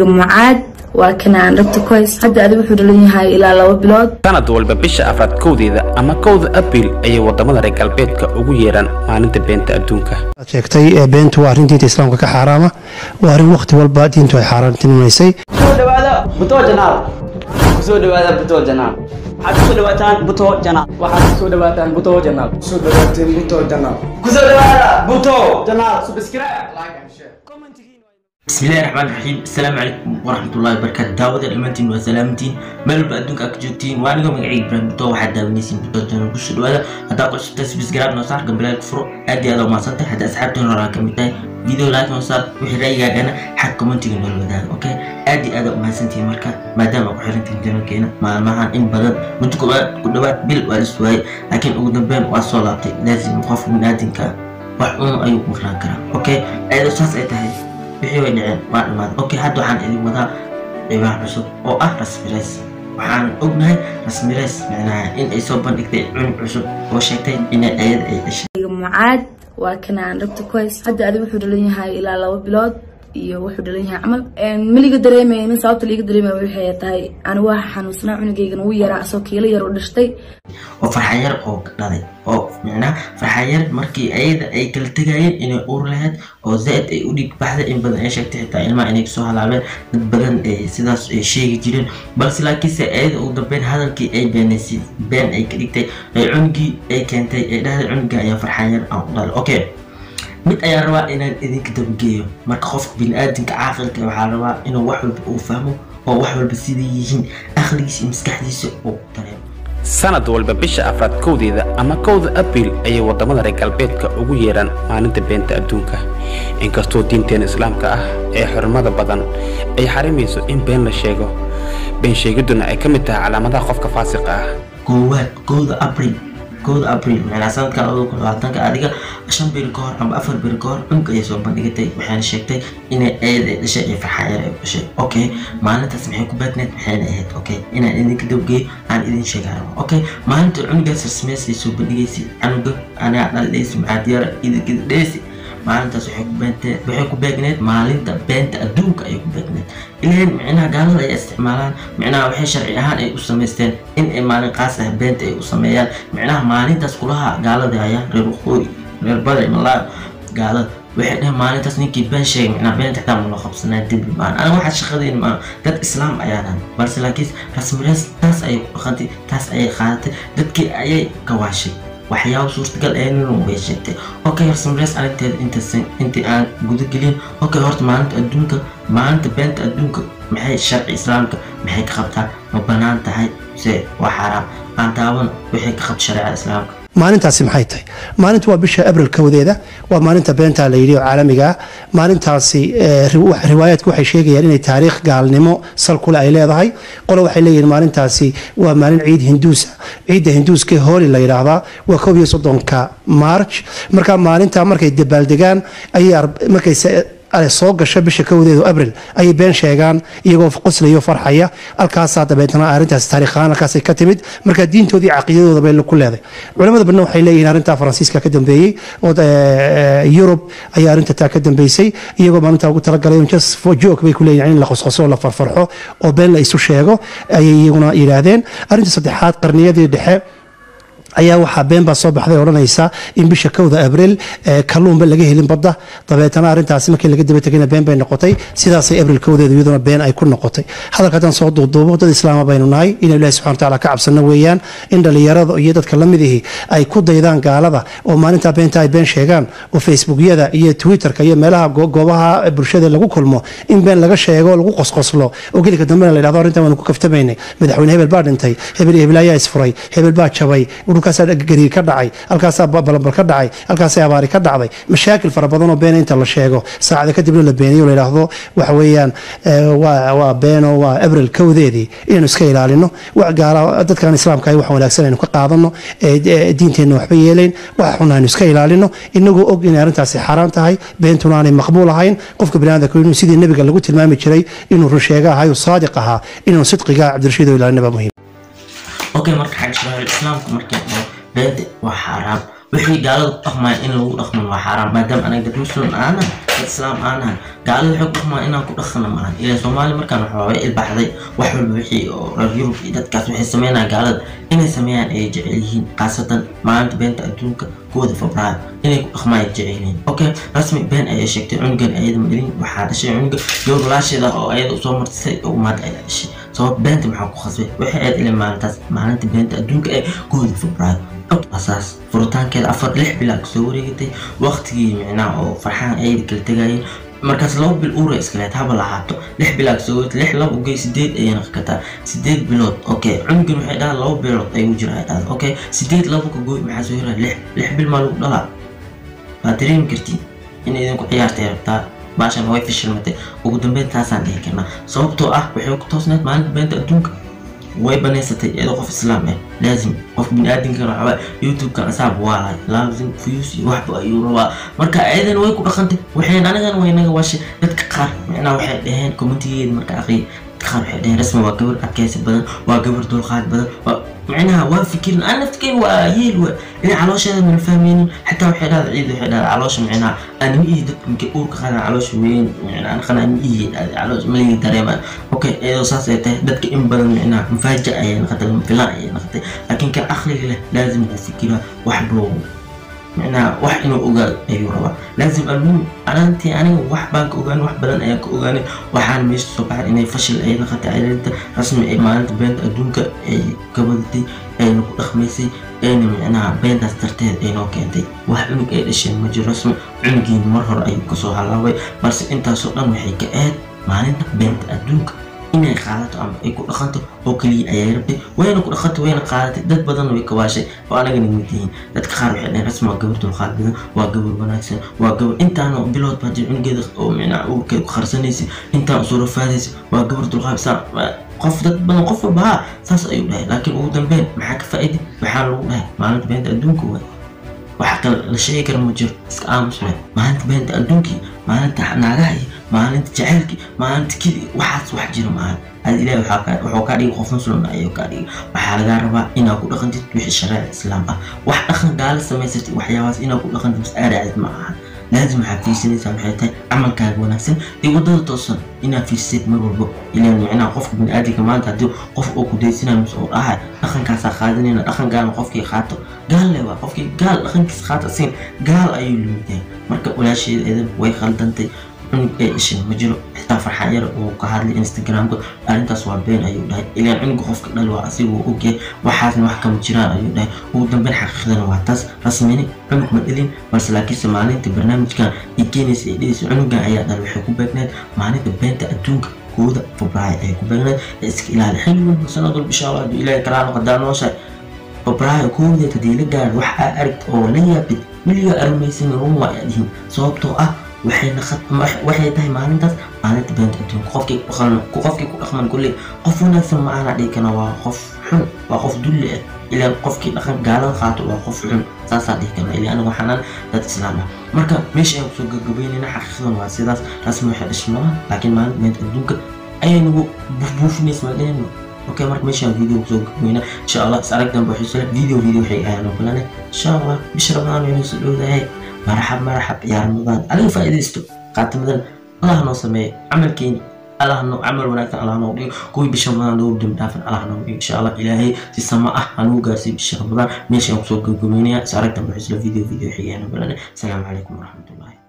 mucaad waa kanaan dhabta koys hadda adi wuxuu dhalan yahay ilaa laba bilood. Sanad walba bisha afraad kowdeeda ama kowda abriil ayay waddamada reer galbeedka ugu yeeraan maalinta beenta adduunka. Aad sheegtay ee beentu waa arrin diinta islaamka ka xaaraama. Waa arrin wakhti walba diintu ay xaaraantinimaysay ku soo dhawaada buto janaal. Kusoo dhawaada buto janaal. Waxaad ku soo dhawaataan buto janaal. Waxaad ku soo dhawaataan buto janaal. Kusoo dhawaateen buto janaal. Kusoo dhawaada buto janaal. Subscribe like and share بسم الله الرحمن الرحيم السلام عليكم ورحمة الله وبركاته دعوة الأمانتين وسلامتين مال بأدونك أكجوتين وأنا قوم قاعد إبراهيم بتوع واحد داونيسين بتوع جنوب بوش الوالد هذا قصة تسبيس جراب نصار قبل لا يكفروا أدي هذا ما صدق هذا أسحبتهم وراء كميتاي فيديو لايك نصار وحي رأيي أنا حق كومنتين من الودان أوكي أدي هذا ما سنتي مركا ما دام أبو حرين تنجمع كينا ما معها إن بدل منتكم كدوات بيل والسواي لكن أقدم بين وأصولاتي لازم نخاف من أدينك وحقوم أيوب مفلان كرا أوكي هذا ساس أي تهي wixii way dhaceen waa dhamaaday okay hadda waxaan idin wadaa ciwaan cusub oo ah rasmirays waxaan ognahay rasmirays micnaha in soo bandhigtay cunug cusub oo sheegtay inay ayada ay dhashay. Mucaad waa kanaan dhabta koys hadda adi wuxuu dhalan yahay ilaa laba bilood iyo wuxuu dhalan yahay. Camal maliga dareemaynin sababta liiga dareemaya waxay tahay ani waa xanuunsanaa cunugaygana wuu yaraa asoo kiilo yar u dhashtay. Oo farxayar oo dhalay oo micnaha farxayar markii ayada ay kala tegayeen inay uur lahayd oo zaid ay u dhiig baxday in badan ay sheegtay xitaa ilmaha inay ka soo halaabeen dad badan ay sidaas ay sheegi jireen. Balse laakiinse ayada ugu dambeyn hadalkii ay beenaysay been ay ka dhigtay ay cunugii ay keentay ay dhahday cunuga ayaa farxayar aan u dhalay. Okay mid ayaa rabaa inaan idinka dabageeyo marka qofka bini-aadamka caaqilka waxaa rabaa inuu wax walba uu fahmo oo wax walba siday yihiin aqligiisa iyo maskaxdiisa uu dareemo. Sanad walba bisha afraad kowdeeda ama kowda abriil ayay waddamada reer galbeedka ugu yeeraan maalinta beenta adduunka. Inkastoo diinteena islaamka ah ee xurmada badan ay xarimayso in been la sheego been sheegidduna ay ka mid tahay calaamadaha qofka faasiqa ah. Koowaad kowda abriil kowda abriil macnaa sanadkan labada kun labaatanka adiga shan beri ka hor amba afar beri ka hor cunug ayay soo bandhigatay waxayna sheegtay inay ayad ay dhashay iyo farxayar ay dhashay okay maalintaas maxay ku baadneed maxayna ahayd okay inaan idinka dabgeeyo aan idin sheegaa rabo okay maalinta cunugaas rasmeys soo bandhigaysay canuga anaa dhaldhaysi maxaadiyara idinka dhaysi maalintaas waxay ku beegneed maalinta beenta adduunka ayay ku beegneed ileen micnaha gaalada ay isticmaalaan micnaha waxay sharci ahaan ay u samaysteen in ay maalin qaas ah beenta ay u sameeyaan. Micnaha maalintaas kulaha gaalada ayaa reer waqooyi reer bada malaa gaalada. Waxay dhaheen maalintaas ninkii been sheegay micnaha beenta xitaa ma qabsanaa dembi maan aniga waxaa shaqadeyn maa dad islaam ayaa dhan balse laakiin rasmirees taas ayay ku dhaqantay taas ayay qaadatay. Dadkii ayay gawaashay waxyaabo suurtagal ee ninu way sheegtay. Okay rasmirees arrinteeda intii aan gudagelin okay horta maalinta adduunka maalinta beenta adduunka maxay sharci islaamka maxay ka qabtaa? Ma bannaan tahay? Se waa xaaraam aan taaban waxay ka qabta shareecada islaamka maalintaasi maxay tahay? Maalintu waa bisha abril kowdeeda waa maalinta beentaa la yidhi oo caalamiga ah. Maalintaasi riwaayaadku waxay sheegayaan inay taariikh gaalnimo sal kule ay leedahay. Qole waxay leeyihiin maalintaasi waa maalin ciid hinduusa. Ciidda hinduuska hooli la yidhaahdaa waa koob iyo soddonka march marka maalinta markay dabaaldegaan ayay markay soo gasho bisha kowdeedu abril ayay been sheegaan iyagoo qoslayo farxaya. Halkaasaa dabeetana arrintaas taariikhaan halkaasay ka timid. Marka diintoodii caqiidadooda bay ku leeday. Culamada badna waxay leeyihiin arrintaa faransiiska ka dambeeyey. Oo yurub ayaa arrinta taa ka dambeysay. Iyagoo maalintaa ugu talagalay joke bay ku leeyihiin in la qosqoso la farfarxo oo been la isu sheego ayay iyaguna yidhaahdeen. Arrinta saddexaad qarniyadii dhexe ayaa waxaa been baa soo baxday odhanaysa in bisha kowda abriil kalluunba laga helin badda. Dabeetana arrintaasi markii laga daba tegayna been bay noqotay. Sidaasay abriil kowdeedu iyaduna been ay ku noqotay. Hadalka haddaan soo duuduubo dad islaama baynu nahay inuu ilahi subxana watacaala ka cabsano weeyaan in dhallinyarada iyo dadka la mid ihi ay ku daydaan gaalada oo maalintaa beenta ay been sheegaan oo facebookyada iyo twitterka iyo meelaha goobaha bulshada lagu kulmo in been laga sheego lagu qosqoslo. Oo gelika dambena la yidhahdo arrintan waanu ku kaftamaynay. Madaxweyne hebel baa dhintay hebel iyo hebel ayaa isfuray hebel baa jabay halkaasaa gariir ka dhacay halkaasaa balambal ka dhacay halkaasaa abaari ka dhacday. Mashaakil fara badan oo beena inta la sheego. Saacada kadibna la beeniyo la yidhaahdo waxa weeyaan waa beeno waa abril kowdeedii inaynu iska ilaalino. Dadkan islaamka wax wanaagsan aynu ka qaadano diinteenna waxba yeelayn. Waxa xun aynu iska ilaalino. Inagoo og inay arrintaasi xaaraan tahay beentuna aanay maqbuul ahayn. Qofka biniaadamka inuu sidii nebiga lagu tilmaami jiray inuu runsheega ahaa uu saadiq ahaa inuu sidqiga cabdirashiid oo ilaalinaba muhiim okay marka xag shareecada islaamka markii oo beenta waa xaaraam wixii gaalada ku dhaqmaya in lagu dhaqman waa xaaraan maadaama anaga dad muslim aanahay dad islaam aanahay gaalada waxay ku dhaqmaya inaan ku dhaqsano maahan ilaa soomaali markaan waxaa way ilbaxday wax walba wixii oo reer yurub iyo dadkaas waxay sameynayaan gaalada. Inay sameeyaan ay jecel yihiin khaasatan maalinta beenta adduunka kooda febraayo inay ku dhaqmaan ay jecel okay rasmi been ayay sheegtay cunugan ayada madhalin waxaa dhashay cunuga. Gawr walaasheeda oo ayada u soo martisay oo umaada ayaa dhashay sabab beenta maxaa ku khasbay? Waxay aad ilaa maalintaas maalinta beenta adduunka ee kooda febraayo asaas furitaankeeda afar lix bilaa ka soo wareegatay waqtigii micnaha oo farxaan ayada kala tegayeen markaas laba bil uura iskaleed haba lahaato. Lix bilaa ka soo wareegtay lix laba ugey sideed ayay naqkataa sideed bilood okay. Cunugan waxay dhahaa laba bilood ayuu jira ay dhahda okay. Sideed laba ka gooy maxaa soo yaraa lix lix bil maa lagu dhalaa? Waa dareemi kartiin in idinku ciyaartay rabtaa baashan way fishilmatay ugu dambeyn taasaan dhihi karnaa. Sababtoo ah waxay ku toosneed maalinta beenta adduunka. Way banaysatay iyadoo qof islaam ah laazim qof biniaadamkan waxba youtube-kan asaab waalay laazim iyo waxba ayuu rabaa. Marka ayadan way ku dhaqantay waxayn anigan way naga washay dadka qaar micnaa waxay dhaheen commentigeeda marka aqriya dadka qaar waxay dhaheen rasmi waa gabar adkaysi badan waa gabar dulqaad badan waa micnaha waa fikirin aan naftikeen waa yeel wa inay caloosheeda mana fahmeynin xataa waxay dhahda ciid waxay dhahda caloosha micnaha aan ma ihi dadka markay uurka qaadaan caloosha weyn micnaa anaqana ma ihi dhahda caloosha maligi dareemaan okay iyadoo saas ay tahay dadka in badan micnaha mafaaja ayay naqatay micnaha wax inuu ogaado ayuu rabaa. Laazim almuhim anaantii aniga wax baan ka ogaanay wax badan ayaan ka ogaanay. Waxaana meesha soo baxay inay fashil ay naqatay cilinta rasmi ay maalinta beenta adduunka ay gabadatay ayna ku dhaqmaysay ayna micnaha beentaas darteed aynoo keentay. Wax cunug ay dhasheen ma jiro rasmi cunugiina mar hore ayuu ka soo halaabay. Balse intaasoo dhan waxay ka aad maalinta beenta adduunka inay qaadato ama ay ku dhaqanto oo keliya ayay rabtay wayna ku dhaqantay wayna qaadatay dad badanna way kawaashay oo anagana mid yihiin dadka qaar waxay dhaheen rasmi waa gabar dulqaad badan waa gabar wanaagsan waa gabar intaana bilood baa jir cunugeeda oo micnaa uurkeeda ku qarsanaysa intaan u soo rafaadaysa waa gabar dulqaad saa qof dad badan qof walba haa saas ayuu dhahay laakiin ugu dambeyn maxaa ka faa'iiday waxaa lagu dhahay maalinta beenta adduunka waay waxa kale la sheegi kara ma jiro iska aamusne maalinta beenta adduunkii maalinta naagaha iyo maalinta jaceylkii maalinta kidi waxaas wax jira maahan ad ilahi wuxuu kaa dhigi qof muslim ayuu kaa dhigi waxaa lagaa rabaa inaad ku dhaqantid wixii shareeca islaam ah. Wax dhaqan gaala samaysatid waxyaabahaas inaad ku dhaqantid mas aaraacid ma aha. Laazim waxaad fiirsanaysaa maxay tahay? Camalkaaga wanaagsan. Iyo waddada toosan inaad fiirsayd mar walbo ilaan micnaha qofka biniaadamka maanta haddii qof uu ku mise uu dhahay dhaqankaasaa qaadanayna dhaqan gaalna qofkii qaato. Gaal le waa qofkii gaal dhaqankiisa qaata asin gaal ayuu yahay marka walaasheeda eedan way khaldantay cunug ay dhashay ma jiro. Xitaa farxaan yar uu ka hadlay instagramka. Arrintaas waa been ayuu dhahay. Ilaan cunuga qofka dhal waa asiga uu ogyahay. Waxaasna wax kama jiraan ayuu dhahay. Ugu dambeyn xaqiiqadana waa taas. Rasmini cunug ma dhalin balse laakiinse maalinta barnaamijkan. Ay keenaysa ay dhehaysa cunugan ayaa dhal waxay ku beegneed maalinta beenta adduunka kooda febraayo ayay ku beegneed ee iska ilaali xilli walba sanad walba insha allah hadduu ilaahay kalaa noqodaa nooshahay febraayo koodeed haddii la gaaro wax aa aragta oo la yaabid weligaa armaysin run waa yihiin. Sababtoo ah waxay tahay maalintaas maalinta beenta adduunka qofkii ku dhaqman kulley qof wanaagsan ma aana dhihi kana waa qof xun waa qof dulli ah. Ilaan qofkii dhaqan gaalada qaato waa qof xun. Saasaa dhihi kana ilaa aniga waxaanaan dad islaam ah. Marka meesha ayaan ku soo gagabeynayna xaqiiqadan waa sidaas. Rasmi waxay dhashay malaha laakiin maalinta beenta adduunka ayay nagu buufbuufinaysa maadhahayno اوكي مرك ماشي فيديو سوق هنا ان شاء الله سألك دم بحسن فيديو فيديو حي انا بلان ان شاء الله بشرب انا يونس هاي مرحب مرحب يا رمضان على فائدته قاتم مثلا الله نو سمي عمل كين الله نو عمل ولكن الله نو دي كوي بش رمضان دو دم دافن الله نو ان شاء الله الهي في السماء انو غاسي بش رمضان ماشي سوق غومينيا سألك دم بحسن فيديو فيديو حي انا بلان السلام عليكم ورحمه الله